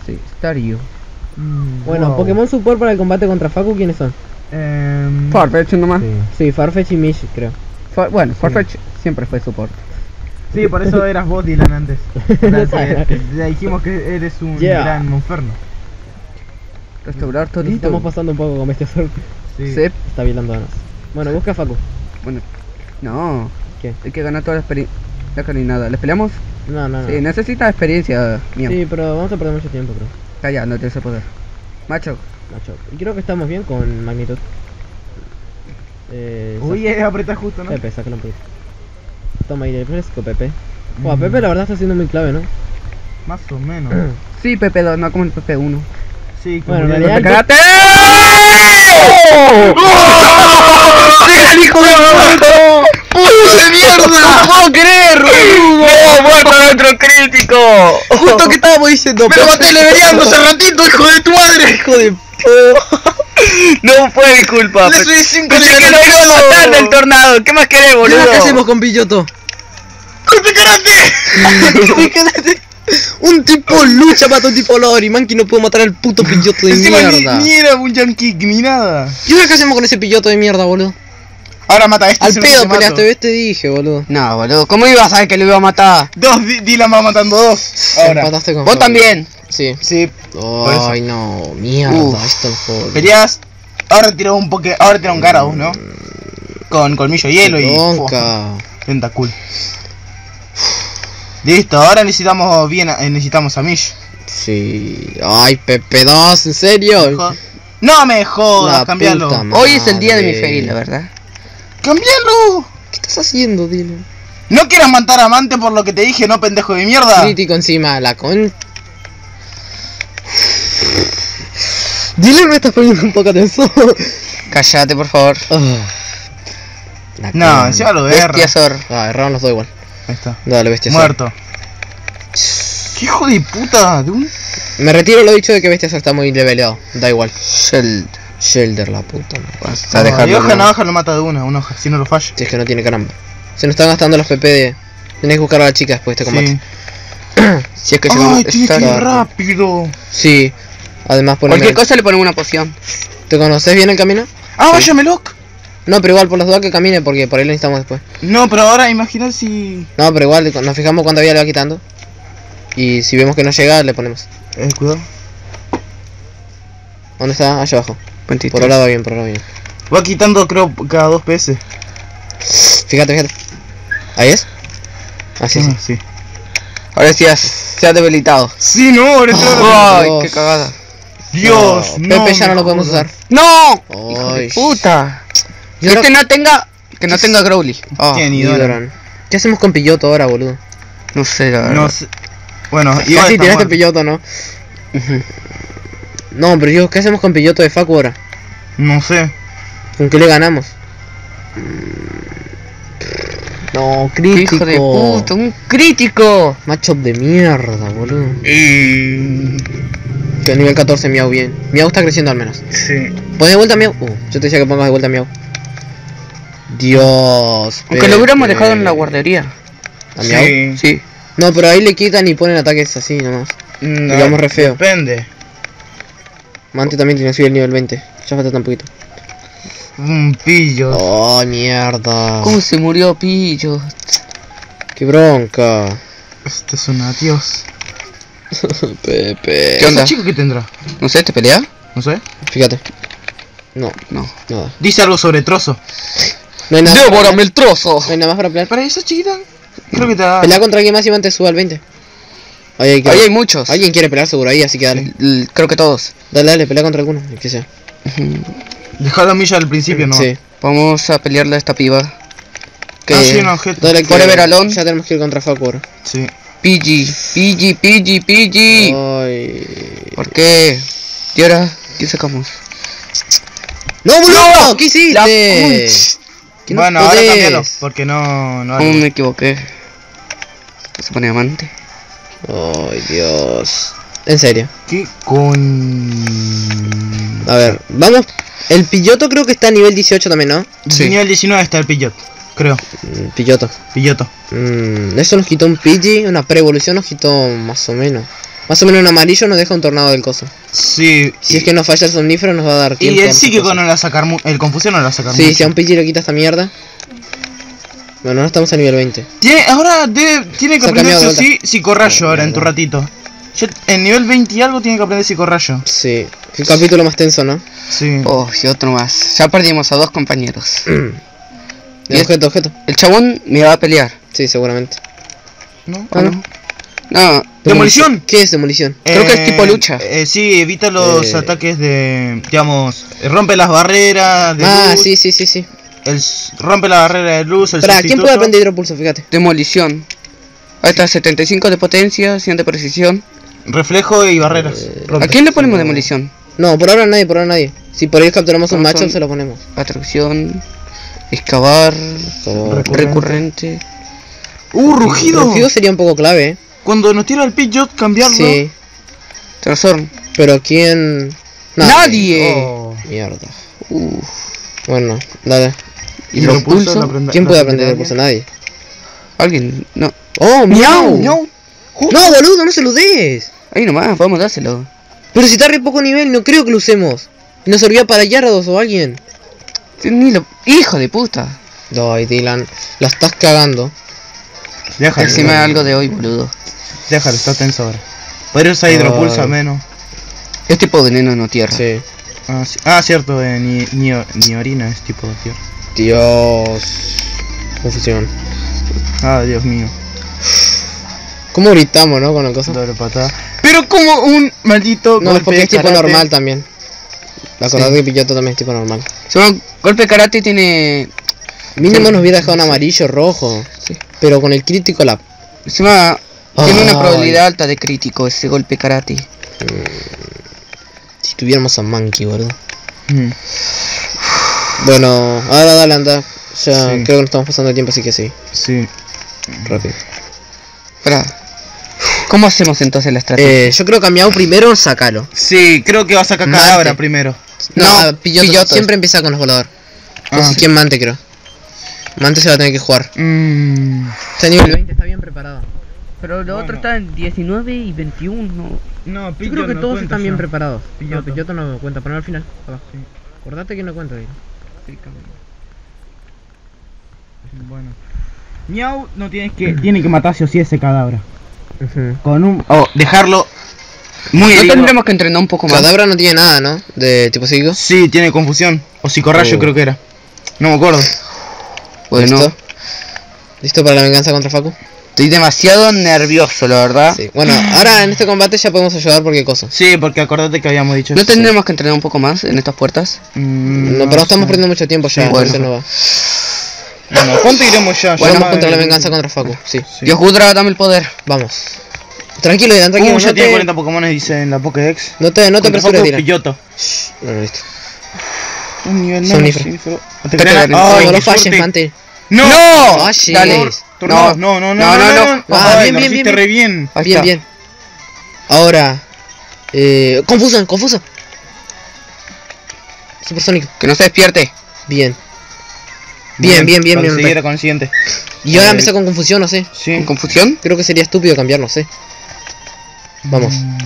Speaker 2: Sí, Staryu.
Speaker 3: Mm,
Speaker 1: Bueno,
Speaker 3: wow.
Speaker 1: Pokémon Support para el combate contra Faku, ¿quiénes son?
Speaker 3: Em,
Speaker 2: Farfetch nomás.
Speaker 3: Sí.
Speaker 1: Sí, Farfetch y Mish, creo.
Speaker 2: Bueno, Farfetch siempre fue support.
Speaker 3: Sí, por eso eras vos, Dylan, antes. Ya dijimos que eres un
Speaker 1: Yeah.
Speaker 3: gran monferno.
Speaker 2: Restaurar todito.
Speaker 1: Estamos pasando un poco con Bestia Sword.
Speaker 3: Sí.
Speaker 2: Sí.
Speaker 1: Está ganas. Bueno, busca a Faku.
Speaker 2: Bueno. No.
Speaker 1: ¿Qué?
Speaker 2: Hay que ganar toda la experiencia. Ya ni nada. ¿Les peleamos?
Speaker 1: No, no, no.
Speaker 2: Sí, necesita experiencia, mío.
Speaker 1: Sí, pero vamos a perder mucho tiempo, creo.
Speaker 2: Calla, no te ese poder. Macho.
Speaker 1: Macho. Y creo que estamos bien con magnitud. Eh,
Speaker 3: Uy, eh, apretar justo, ¿no?
Speaker 1: Pepe, sácalo un poquito. Toma aire fresco, Pepe. Buah,
Speaker 3: Mm.
Speaker 1: Pepe la verdad está siendo muy clave, ¿no?
Speaker 3: Más o menos.
Speaker 2: Sí, PP2, no como el PP1.
Speaker 3: Sí, que
Speaker 1: Bueno, en
Speaker 3: murió.
Speaker 1: realidad-
Speaker 2: ¡Karate! ¡Llega el hijo de puta! ¡Puto de mierda! ¡No puedo creer! ¡No, muerto nuestro crítico!
Speaker 1: Justo que estábamos diciendo,
Speaker 2: ¡Me lo maté leveleando hace ratito, hijo de tu madre! ¡Hijo de No fue mi culpa.
Speaker 1: Le subí cinco
Speaker 2: Pensé que lo iba a matar del tornado. ¿Qué más querés,
Speaker 1: ¿Qué
Speaker 2: boludo?
Speaker 1: que hacemos con Pilloto?
Speaker 2: ¡Corte karate!
Speaker 1: un tipo lucha mata a un tipo Lori, Monkey no pudo matar al puto pilloto de
Speaker 3: Encima ni,
Speaker 1: mierda.
Speaker 3: ni era un yankee ni nada.
Speaker 1: ¿Y ahora qué hacemos con ese pilloto de mierda, boludo?
Speaker 3: Ahora mata a este.
Speaker 1: Al pedo peleaste, ves, te dije, boludo.
Speaker 2: No, boludo. ¿Cómo ibas a saber que lo iba a matar?
Speaker 3: Dos, Dylan va matando dos. Ahora.
Speaker 1: Empataste con
Speaker 2: Vos también.
Speaker 1: Sí.
Speaker 3: Sí.
Speaker 1: Ay, no, mierda,
Speaker 2: Uf.
Speaker 1: esto joder.
Speaker 3: Peleas. Ahora tiró un poke. Ahora tiró un Garados, ¿no? Con colmillo hielo y.
Speaker 1: Bronca.
Speaker 3: Tentacool. Listo, ahora necesitamos bien, a- eh, necesitamos a Mish.
Speaker 1: Sí. Ay, PP2, ¿en serio?
Speaker 3: No me jodas,
Speaker 1: puta
Speaker 2: Hoy es el día de mi fail, la verdad.
Speaker 3: ¡Cambialo!
Speaker 1: ¿Qué estás haciendo, Dylan?
Speaker 3: No quieras matar a Amante por lo que te dije, no pendejo de mierda.
Speaker 1: Crítico encima, la con... Dylan me estás poniendo un poco tenso.
Speaker 2: Cállate, por favor.
Speaker 1: Ah.
Speaker 3: No, encima lo erra.
Speaker 2: Bestiazor.
Speaker 1: Ah, erraron los dos igual.
Speaker 3: Ahí está.
Speaker 1: Dale, bestia.
Speaker 3: Muerto. ¿Qué hijo de puta? De un...
Speaker 1: Me retiro lo dicho de que bestia está muy leveleado. Da igual.
Speaker 2: Shell.
Speaker 1: Shelder, la puta. madre.
Speaker 2: Dejarlo.
Speaker 3: y hoja navaja lo mata de una, una hoja, si no lo falla.
Speaker 1: Si es que no tiene caramba. Se nos están gastando los PP de... Tenés que buscar a la chica después de este combate.
Speaker 3: Sí.
Speaker 2: Si es que
Speaker 3: Ay,
Speaker 2: llegamos.
Speaker 3: tiene que ir
Speaker 2: está-
Speaker 3: rápido.
Speaker 1: Sí. Además poneme...
Speaker 2: Cualquier cosa le ponemos una poción.
Speaker 1: ¿Te conoces bien el camino?
Speaker 3: Ah, váyame loco.
Speaker 1: No, pero igual por los dos que camine porque por ahí lo necesitamos después.
Speaker 3: No, pero ahora imagina si.
Speaker 1: No, pero igual nos fijamos cuánta vida le va quitando. Y si vemos que no llega, le ponemos.
Speaker 3: Eh, cuidado.
Speaker 1: ¿Dónde está? Allá abajo.
Speaker 2: 23.
Speaker 1: Por ahora va bien, por ahora va bien.
Speaker 3: Va quitando, creo, cada dos PS.
Speaker 1: Fíjate, fíjate. ¿Ahí es? Ah, sí, sí.
Speaker 3: Ah, sí.
Speaker 2: Ahora sí has- se ha debilitado.
Speaker 3: Sí, no, ahora está-
Speaker 2: Ay,
Speaker 1: Dios.
Speaker 2: qué cagada.
Speaker 3: Dios, no.
Speaker 1: Pepe ya no lo podemos usar.
Speaker 2: ¡No! Hijo
Speaker 1: Ay,
Speaker 2: de puta.
Speaker 1: Yo
Speaker 2: este
Speaker 1: no-
Speaker 2: no tenga. Que no tenga. Ah,
Speaker 1: Ni
Speaker 3: Nidoran.
Speaker 1: Doran. ¿Qué hacemos con Pilloto ahora, boludo?
Speaker 2: no sé, la verdad.
Speaker 3: No sé. Bueno, igual
Speaker 1: Casi tiraste. Pilloto, ¿no? No, pero yo, ¿qué hacemos con Pilloto de Facu ahora?
Speaker 3: No sé.
Speaker 1: ¿Con qué le ganamos? No,
Speaker 2: ¡Qué
Speaker 1: crítico.
Speaker 2: hijo de puta! ¡Un crítico!
Speaker 1: Macho de mierda, boludo.
Speaker 3: Y...
Speaker 1: Que nivel 14 Miau bien. Miau está creciendo al menos.
Speaker 3: Sí.
Speaker 1: Pon de vuelta Miau. Uh, yo te decía que pongas de vuelta Miau. Dios.
Speaker 2: Aunque lo hubiéramos dejado en la guardería.
Speaker 1: ¿A Miau?
Speaker 3: Sí.
Speaker 2: Sí.
Speaker 1: No, pero ahí le quitan y ponen ataques así nomás.
Speaker 3: No,
Speaker 1: Digamos re feo.
Speaker 3: Depende.
Speaker 1: Mante también tiene que subir el nivel 20. Ya falta tan poquito.
Speaker 3: Un pillo.
Speaker 1: Oh, mierda.
Speaker 2: ¿Cómo se murió Pillo?
Speaker 1: Qué bronca.
Speaker 3: Este es un adiós.
Speaker 1: Pepe.
Speaker 2: ¿Qué onda?
Speaker 3: ¿Ese chico qué tendrá?
Speaker 2: No sé, ¿te pelea?
Speaker 3: No sé.
Speaker 1: Fíjate. No,
Speaker 2: No.
Speaker 1: nada.
Speaker 3: Dice algo sobre trozo.
Speaker 1: No hay nada.
Speaker 2: ¡Dévorame el trozo!
Speaker 1: No hay nada más para pelear.
Speaker 3: Para esa chiquita, creo que te da.
Speaker 1: Pelea contra alguien más y Mante suba al 20. Ahí hay que-
Speaker 2: Ahí hay muchos.
Speaker 1: Alguien quiere pelear seguro ahí, así que dale.
Speaker 2: L- Creo que todos.
Speaker 1: Dale, dale, pelea contra alguno, el que sea.
Speaker 3: Dejalo a mí ya al principio, ¿no?
Speaker 1: Sí.
Speaker 2: Vamos a pelearle a esta piba. Que
Speaker 3: Ah, sí, un objeto.
Speaker 1: Dale, que
Speaker 2: Forever Alone.
Speaker 1: Ya tenemos que ir contra ahora.
Speaker 3: Sí.
Speaker 2: PG, PG, PG, PG.
Speaker 1: Ay.
Speaker 2: ¿Por qué? ¿Y ahora qué sacamos?
Speaker 1: ¡No, boludo! ¿Qué
Speaker 2: La
Speaker 1: hiciste? No
Speaker 3: bueno, ahora
Speaker 1: podés.
Speaker 3: cámbialo, porque no. no
Speaker 2: ¿Cómo me equivoqué? ¿Qué se pone amante?
Speaker 1: Ay, Dios. En serio.
Speaker 3: ¿Qué con.
Speaker 1: A ver, vamos. El pilloto creo que está a nivel 18 también, ¿no?
Speaker 2: Sí.
Speaker 3: Nivel 19 está el pillot. Creo.
Speaker 1: Mm, Pilloto.
Speaker 3: Pilloto.
Speaker 1: Mm, eso nos quitó un Pidgey, una pre-evolución nos quitó más o menos. Más o menos un amarillo nos deja un tornado del coso.
Speaker 3: Sí.
Speaker 1: Si es que nos falla el somnífero nos va a dar tiempo.
Speaker 3: Y el psíquico no le va a sacar mu- El confusión no le va a sacar
Speaker 1: Sí,
Speaker 3: mucho.
Speaker 1: si a un Pidgey le quita esta mierda. Bueno, no estamos a nivel 20.
Speaker 3: Tiene, ahora debe- tiene que
Speaker 1: Se
Speaker 3: aprender sí psicorrayo ahora en tu ratito. En nivel 20 y algo tiene que aprender psicorrayo.
Speaker 1: Sí. Qué capítulo más tenso, ¿no?
Speaker 3: Sí.
Speaker 2: Oh, y otro más. Ya perdimos a dos compañeros.
Speaker 1: Objeto, objeto.
Speaker 2: El chabón me va a pelear.
Speaker 1: Sí, seguramente.
Speaker 3: ¿No?
Speaker 2: ¿o no? No,
Speaker 3: ¿Demolición?
Speaker 1: ¿Qué es demolición?
Speaker 2: Creo que es tipo lucha.
Speaker 3: eh, sí, evita los
Speaker 1: Eh.
Speaker 3: ataques de. Digamos, eh, rompe las barreras de
Speaker 1: Ah,
Speaker 3: luz.
Speaker 1: sí, sí, sí, sí.
Speaker 3: El rompe la barrera de luz. El
Speaker 1: Espera, ¿quién puede aprender hidropulso? Fíjate.
Speaker 2: demolición. Ahí está, 75 de potencia, 100 de precisión.
Speaker 3: Reflejo y barreras.
Speaker 1: Eh.
Speaker 2: ¿A quién le ponemos demolición?
Speaker 1: No, por ahora nadie, por ahora nadie. Si por ahí capturamos un macho, se lo ponemos.
Speaker 2: Atracción, excavar,
Speaker 3: Recurrente.
Speaker 2: recurrente.
Speaker 3: ¡Uh, rugido!
Speaker 1: Rugido sería un poco clave, ¿eh?
Speaker 3: Cuando nos tira el pillot, cambiarlo.
Speaker 1: Sí.
Speaker 2: Transform.
Speaker 1: Pero ¿quién?
Speaker 2: Nadie.
Speaker 3: Oh.
Speaker 1: Mierda.
Speaker 2: Uf.
Speaker 1: Bueno, dale.
Speaker 3: Lo aprende-
Speaker 1: ¿Quién puede
Speaker 3: aprende
Speaker 1: aprender hidropulso? Nadie.
Speaker 2: Alguien. No.
Speaker 1: ¡Oh, miau!
Speaker 3: Miau.
Speaker 1: No, boludo, no se lo des.
Speaker 2: Ahí nomás, vamos a dárselo.
Speaker 1: Pero si está re poco nivel, no creo que lo usemos. Y nos servía para Yarados o alguien.
Speaker 4: Ni lo... Hijo de puta.
Speaker 1: Ay, Dylan, la estás cagando.
Speaker 3: Déjalo.
Speaker 4: Encima de algo de hoy, boludo.
Speaker 3: Déjalo, está tenso ahora. Podría usar hidropulso al menos.
Speaker 4: Es tipo veneno, no tierra.
Speaker 1: Sí.
Speaker 3: Ah, sí. Ah, cierto, eh, ni, ni, ni orina es tipo de tierra.
Speaker 1: Dios. Confusión.
Speaker 3: Ah, Dios mío.
Speaker 1: ¿Cómo gritamos, no? Con la cosa.
Speaker 3: Doble patada. Pero como un maldito
Speaker 1: No, es
Speaker 3: golpe
Speaker 1: porque
Speaker 3: de
Speaker 1: es tipo
Speaker 3: karate.
Speaker 1: normal también. La acordás que Pilloto también es tipo normal.
Speaker 4: Solo golpe karate tiene.
Speaker 1: Mínimo
Speaker 4: Sí.
Speaker 1: nos hubiera dejado un amarillo rojo. Pero con el crítico la.
Speaker 4: Encima tiene una probabilidad alta de crítico ese golpe karate.
Speaker 1: Si tuviéramos a Monkey, boludo.
Speaker 3: Mm.
Speaker 1: Bueno, ahora dale, anda. Ya
Speaker 3: Sí.
Speaker 1: creo que no estamos pasando el tiempo, así que sí.
Speaker 3: Sí.
Speaker 1: Rápido.
Speaker 4: Espera. ¿Cómo hacemos entonces la estrategia?
Speaker 1: Eh, yo creo que a Miau primero sacalo.
Speaker 3: Sí, creo que va a sacar cadabra primero.
Speaker 1: No,
Speaker 4: No,
Speaker 1: Pilloto,
Speaker 4: Pilloto.
Speaker 1: siempre empieza con los voladores.
Speaker 3: Ah.
Speaker 1: Entonces, ¿quién Mante creo? Mante se va a tener que jugar.
Speaker 3: Mm.
Speaker 1: Está nivel 20, está bien preparado.
Speaker 5: Pero lo
Speaker 3: Bueno.
Speaker 5: otro está en 19 y 21.
Speaker 3: No,
Speaker 1: Yo creo que todos están bien preparados.
Speaker 3: Pilloto.
Speaker 1: No, Pilloto no cuenta, poner al final. abajo. Acordate que no cuenta
Speaker 3: Bueno. Miau no tienes que tiene que matar sí o sí ese cadáver. Con un o dejarlo muy
Speaker 4: no
Speaker 3: herido.
Speaker 4: tendremos que entrenar un poco más.
Speaker 1: Cadabra no tiene nada, ¿no? De tipo psíquico.
Speaker 3: Sí, tiene confusión o psicorrayo
Speaker 1: Oh.
Speaker 3: creo que era. No me acuerdo.
Speaker 4: Bueno,
Speaker 1: ¿Listo? ¿Listo para la venganza contra Facu?
Speaker 4: Estoy demasiado nervioso, la verdad.
Speaker 1: Sí. Bueno, ahora en este combate ya podemos ayudar porque cosa.
Speaker 3: Sí, porque acordate que habíamos dicho
Speaker 4: ¿No
Speaker 3: eso.
Speaker 4: tendremos que entrenar un poco más en estas puertas?
Speaker 3: Mm,
Speaker 1: No, pero estamos
Speaker 3: sé.
Speaker 1: perdiendo mucho tiempo ya,
Speaker 3: Sí, bueno.
Speaker 1: no va.
Speaker 3: Bueno, ¿cuánto iremos ya?
Speaker 1: Vamos
Speaker 3: Ya
Speaker 1: contra la venganza contra Facu, sí.
Speaker 4: Dios Gudra, dame el poder.
Speaker 1: Vamos. Tranquilo, Irán, tranquilo.
Speaker 3: Uh, ya
Speaker 1: no,
Speaker 3: tiene
Speaker 1: te,
Speaker 3: 40 Pokémon dice en la Pokédex.
Speaker 1: no te, no te apresures, Irán.
Speaker 3: Pilloto.
Speaker 1: No, no, listo.
Speaker 3: Un nivel
Speaker 1: Somnífero.
Speaker 3: Ay,
Speaker 4: no
Speaker 1: no lo falles. Mante.
Speaker 3: ¡No!
Speaker 4: ¡No!
Speaker 1: Falles.
Speaker 4: Dale.
Speaker 3: Tornado. No, no, no, no, no, no.
Speaker 1: Ah,
Speaker 3: Ay,
Speaker 1: bien, bien, bien,
Speaker 3: re bien.
Speaker 4: Ahí
Speaker 1: Bien,
Speaker 4: está.
Speaker 1: bien. Ahora. Eh, confuso, confuso. Supersónico.
Speaker 4: Que no se despierte.
Speaker 1: Bien. Bien, bien, bien, bien. bien.
Speaker 3: con el siguiente.
Speaker 1: Y ahora
Speaker 3: Eh,
Speaker 1: empezó con confusión, no sé.
Speaker 3: Sí.
Speaker 4: ¿Con confusión?
Speaker 1: Creo que sería estúpido cambiar, no sé. Vamos.
Speaker 3: Mm,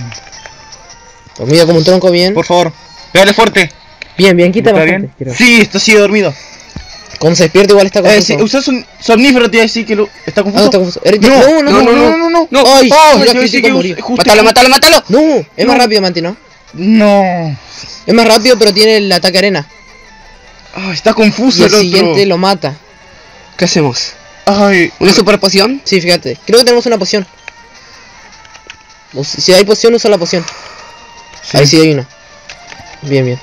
Speaker 1: Dormido como un tronco, bien.
Speaker 3: Por favor, pégale fuerte.
Speaker 1: Bien, bien, quita
Speaker 3: ¿Está bien? Sí, está así dormido.
Speaker 1: Cuando se despierta igual está
Speaker 3: Eh,
Speaker 1: confuso.
Speaker 3: si usas un somnífero te iba a decir que lo... está
Speaker 1: Ah, no,
Speaker 3: confuso.
Speaker 1: está confuso.
Speaker 3: No,
Speaker 1: no, no, no, no,
Speaker 3: no, no, no.
Speaker 1: Ay,
Speaker 3: Oh, yo que justo-
Speaker 4: ¡Mátalo, mátalo, mátalo!
Speaker 1: No, es más rápido, Manti, ¿no?
Speaker 3: No.
Speaker 1: Es más rápido, pero tiene el ataque arena.
Speaker 3: Ay, está
Speaker 1: Y
Speaker 3: confuso
Speaker 1: el
Speaker 3: el,
Speaker 1: siguiente
Speaker 3: otro.
Speaker 1: lo mata.
Speaker 4: ¿Qué hacemos?
Speaker 3: Ay,
Speaker 4: ¿Una super poción?
Speaker 1: Sí, fíjate. Creo que tenemos una poción. Si hay poción, usa la poción.
Speaker 3: Sí.
Speaker 1: Ahí sí hay una. Bien, bien.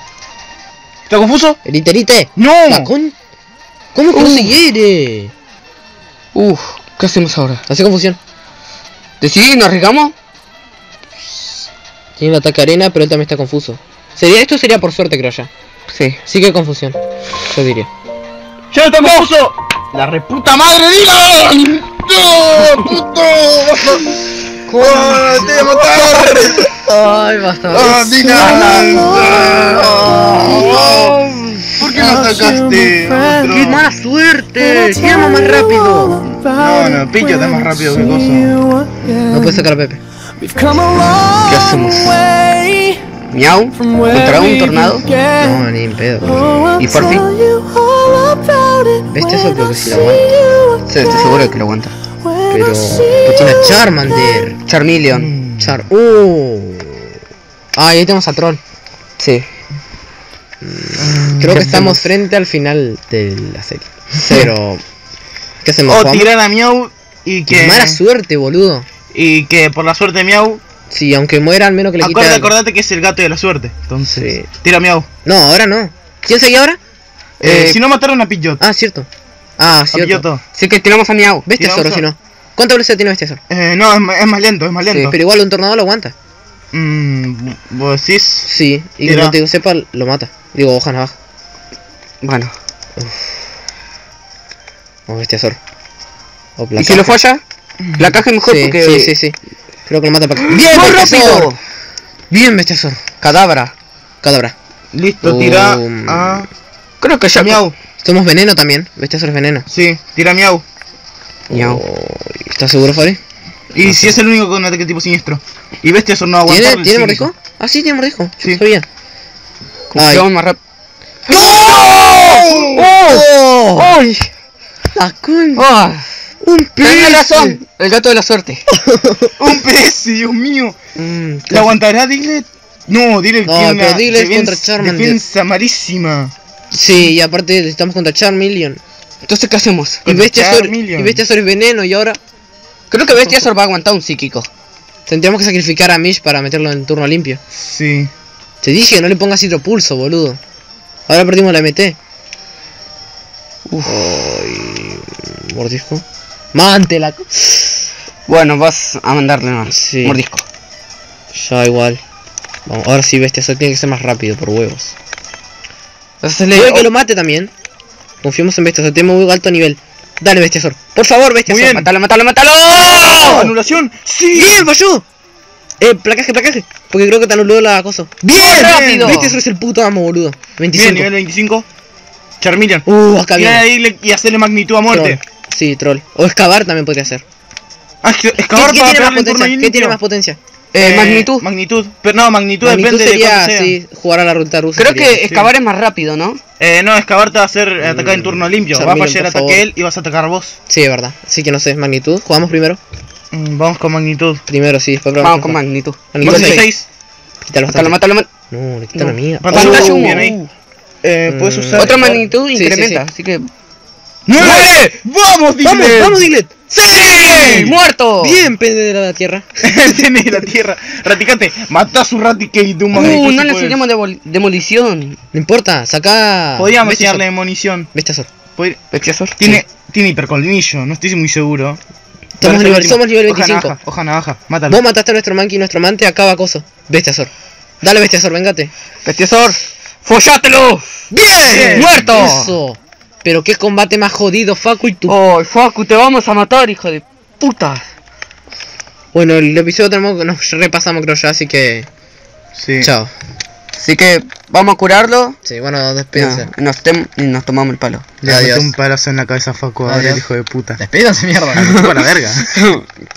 Speaker 3: ¿está confuso?
Speaker 1: Erite, erite.
Speaker 3: No.
Speaker 1: La con... ¿Cómo que no
Speaker 3: Uh.
Speaker 1: se hiere?
Speaker 4: Uf, ¿qué hacemos ahora?
Speaker 1: Hace confusión.
Speaker 4: ¿Decidí? ¿Nos arriesgamos?
Speaker 1: Tiene el ataque arena, pero él también está confuso. Sería, esto sería por suerte, creo ya.
Speaker 4: Sí.
Speaker 1: Sí que confusión. Yo diría.
Speaker 3: ¡Ya está confuso! ¡La reputa madre, Dylan! ¡No, puto! ¡Ah, ¡Te voy a matar!
Speaker 1: Ay, basta.
Speaker 3: ¡Ah, Dylan! ¿Por qué no sacaste otro?
Speaker 1: ¡Qué mala suerte! ¡Llama más rápido!
Speaker 3: No, no, Pillo está más rápido que cosa.
Speaker 1: No puede sacar a Pepe.
Speaker 4: ¿Qué hacemos? ¿Miau? ¿Contra un tornado?
Speaker 1: No, ni en pedo.
Speaker 4: ¿Y por fin?
Speaker 1: ¿Viste eso? Creo que sí la aguanta.
Speaker 4: Sí, estoy seguro de que lo aguanta.
Speaker 1: Pero. Pues tiene a Charmander.
Speaker 4: Charmeleon.
Speaker 1: Char. ¡Uh! Ah, ahí tenemos a Troll.
Speaker 4: Sí.
Speaker 1: Creo que estamos frente al final de la serie. Pero. ¿Qué hacemos?
Speaker 3: O tirar a Miau y que...
Speaker 1: Mala suerte, boludo.
Speaker 3: Y que por la suerte de Miau...
Speaker 1: Sí, aunque muera, al menos que le quite.
Speaker 3: Acordate, que es el gato de la suerte. Entonces,
Speaker 1: Sí.
Speaker 3: tira a Miau.
Speaker 1: No, ahora no. ¿Quién sigue ahora?
Speaker 3: Eh,
Speaker 4: Eh,
Speaker 3: si no mataron a Pidgeot.
Speaker 1: Ah, cierto. Ah, cierto.
Speaker 4: Sí que tiramos a Miau.
Speaker 3: Tiramos
Speaker 1: Zoro,
Speaker 3: a-
Speaker 1: si no. ¿Cuánta velocidad tiene Bestia Zoro?
Speaker 3: Eh, no, es, más lento, es más
Speaker 1: Sí,
Speaker 3: lento.
Speaker 1: pero igual un tornado lo aguanta.
Speaker 3: Mm, vos decís...
Speaker 1: Sí, y
Speaker 3: Tira.
Speaker 1: como te sepa, lo mata. Digo, hoja navaja.
Speaker 4: Bueno.
Speaker 1: Zoro. O
Speaker 4: ¿Y si lo falla? La caja es mejor
Speaker 1: sí,
Speaker 4: porque...
Speaker 1: sí, sí, sí. Creo que lo mata para acá.
Speaker 4: ¡Bien, rápido!
Speaker 1: Bien, Bestia Zoro.
Speaker 4: Cadabra.
Speaker 1: Cadabra.
Speaker 3: Listo, tira
Speaker 1: Um,
Speaker 3: a...
Speaker 4: Creo que ya...
Speaker 3: Miau.
Speaker 1: Somos veneno también. Bestia Zoro es veneno.
Speaker 3: Sí, tira a Miau.
Speaker 4: Miau.
Speaker 1: Oh, ¿Estás seguro, Fari?
Speaker 3: Y si es el único con ataque tipo siniestro. Y Bestia no aguanta.
Speaker 1: ¿Tiene, ¿tiene mordisco? Ah, sí, tiene mordisco.
Speaker 3: Sí.
Speaker 1: Sabía.
Speaker 4: Confiamos más rápido.
Speaker 3: ¡No!
Speaker 1: ¡Oh!
Speaker 2: ¡Ay!
Speaker 1: La con-
Speaker 2: ¡Ah!
Speaker 1: ¡Un pez!
Speaker 2: razón, el gato de la suerte.
Speaker 3: Un PS, Dios mío.
Speaker 1: Mm,
Speaker 3: ¿La aguantará Diglett? No, Diglett
Speaker 1: No,
Speaker 3: tiene
Speaker 1: pero Diglett contra Charmander.
Speaker 3: defensa malísima.
Speaker 1: Sí, y aparte estamos contra Charmeleon.
Speaker 2: Entonces, ¿qué hacemos?
Speaker 1: Y
Speaker 3: Charmeleon.
Speaker 1: y es veneno y ahora
Speaker 2: Creo que Bestiasaur va a aguantar un psíquico.
Speaker 1: tendríamos que sacrificar a Mish para meterlo en turno limpio.
Speaker 3: Sí.
Speaker 1: Te dije, no le pongas hidropulso, boludo. Ahora perdimos la MT. Ay, mordisco. Mantela.
Speaker 2: Bueno, vas a mandarle más.
Speaker 1: Sí.
Speaker 2: Mordisco.
Speaker 1: Ya igual. Vamos, ahora sí Bestiasaur tiene que ser más rápido por huevos.
Speaker 2: Entonces
Speaker 1: Puede que lo mate también. Confiamos en Bestiasaur, tenemos muy alto nivel. Dale Bestiasaur. Por favor, Bestiasaur.
Speaker 3: bien.
Speaker 2: ¡Mátalo, mátalo, mátalo!
Speaker 3: ¿Anulación? ¡Sí!
Speaker 1: ¡Bien, falló! Eh, placaje, placaje. Porque creo que te anuló la cosa. ¡Bien!
Speaker 2: rápido!
Speaker 1: Bestiasaur es el puto amo, boludo. 25.
Speaker 3: Bien, nivel 25. Charmeleon.
Speaker 1: Uh, acá viene.
Speaker 3: Diglett y hacerle magnitud a muerte.
Speaker 1: Troll. Sí, troll. O excavar también podría ser.
Speaker 3: Ah, es que
Speaker 1: ¿Qué,
Speaker 3: excavar
Speaker 1: qué
Speaker 3: para
Speaker 1: tiene más potencia? ¿Qué
Speaker 3: limpio.
Speaker 1: tiene más potencia?
Speaker 2: Eh, magnitud.
Speaker 3: Magnitud. Pero no, magnitud,
Speaker 1: Magnitud
Speaker 3: depende de
Speaker 1: sería,
Speaker 3: cuánto sea.
Speaker 1: sí, jugar a la ruta rusa.
Speaker 2: Creo
Speaker 1: sería.
Speaker 2: que excavar es más rápido, ¿no?
Speaker 3: Eh, no, excavar te va a hacer atacar en turno limpio. Va a fallar ataque él y vas a atacar vos.
Speaker 1: Sí, es verdad. Así que no sé, magnitud. Jugamos primero.
Speaker 3: Mm, vamos con magnitud.
Speaker 1: Primero, sí, después
Speaker 2: Vamos
Speaker 1: probamos
Speaker 2: con
Speaker 1: con-
Speaker 2: magnitud.
Speaker 1: Seis.
Speaker 3: 6.
Speaker 1: Quítalo
Speaker 2: Mátalo, mátalo, mátalo.
Speaker 1: No, le quita la mía.
Speaker 3: Pantalla
Speaker 1: Oh.
Speaker 3: bien ahí. Eh, puedes
Speaker 1: Mm.
Speaker 3: usar.
Speaker 2: Otra magnitud incrementa,
Speaker 1: sí.
Speaker 2: así que...
Speaker 3: ¡Nueve! ¡Vamos, Diglett!
Speaker 1: ¡Vamos, vamos, Diglett!
Speaker 2: ¡Sí! ¡Muerto!
Speaker 1: Bien, pende de la tierra.
Speaker 3: Tiene la tierra. Raticate, mata a su Raticate de un magnitud.
Speaker 2: Uh,
Speaker 3: si
Speaker 2: no le enseñamos demolición.
Speaker 1: No importa, saca.
Speaker 3: Podríamos enseñarle munición.
Speaker 1: Bestiasaur.
Speaker 3: Pod-
Speaker 2: Bestiasaur.
Speaker 3: Tiene, tiene hipercolmillo, no estoy muy seguro.
Speaker 1: Somos nivel,
Speaker 3: último.
Speaker 1: somos nivel
Speaker 3: Hoja
Speaker 1: 25.
Speaker 3: navaja, hoja navaja, mátalo.
Speaker 1: Vos mataste a nuestro monkey y nuestro mante acaba coso. Bestiasaur. Dale, Bestiasaur, vengate.
Speaker 2: Bestiasaur. ¡Follátelo!
Speaker 1: ¡Bien!
Speaker 2: ¡Muerto!
Speaker 1: Eso. Pero qué combate más jodido, Facu y tú.
Speaker 2: ¡Oh, Facu, te vamos a matar, hijo de puta!
Speaker 1: Bueno, el episodio tenemos que nos repasamos, creo ya, así que.
Speaker 3: Sí.
Speaker 1: Chao.
Speaker 2: Así que vamos a curarlo
Speaker 1: Sí, bueno, despídense.
Speaker 2: no, nos tem- y nos tomamos el palo.
Speaker 3: Le
Speaker 1: Adiós.
Speaker 3: metí un palazo en la cabeza a Facu ahora, el hijo de puta.
Speaker 6: Despídanse, mierda.
Speaker 3: Me la verga.